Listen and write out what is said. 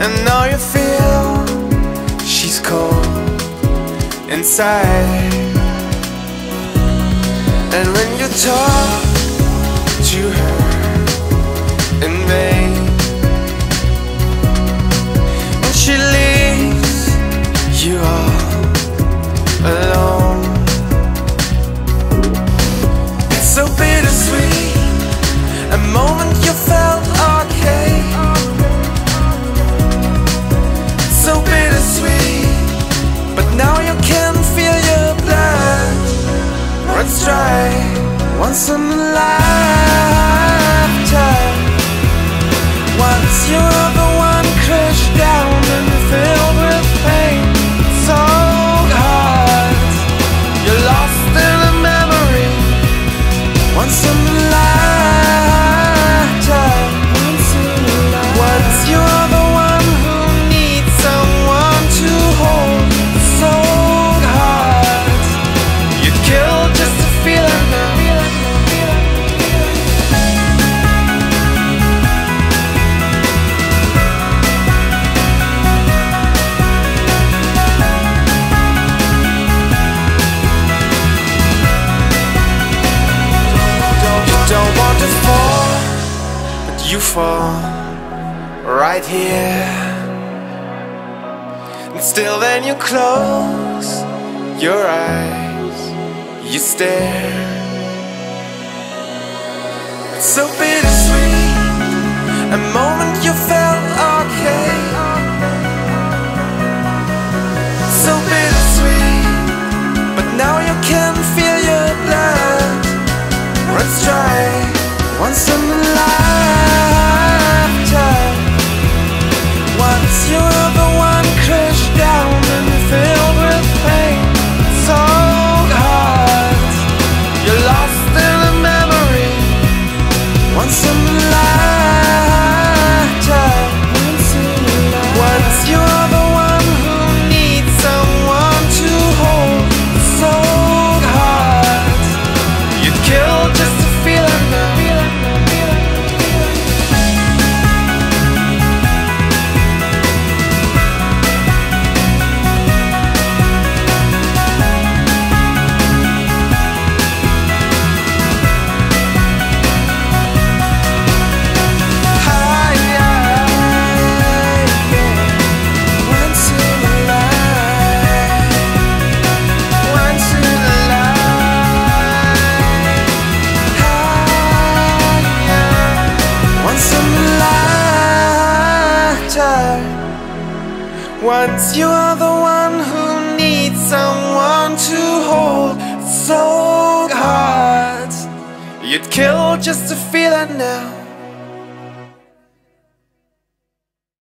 And now you feel she's cold inside. And when you talk to her But now you can feel your blood. Runs dry once right here. And still, then you close your eyes, you stare. It's so bittersweet, a moment you felt. Once you're the one who needs someone to hold so hard You'd kill just to feel it now.